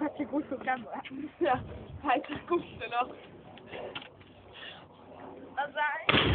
Hat dir gut gegangen. Ja, halt, guckst du noch. Was sag ich?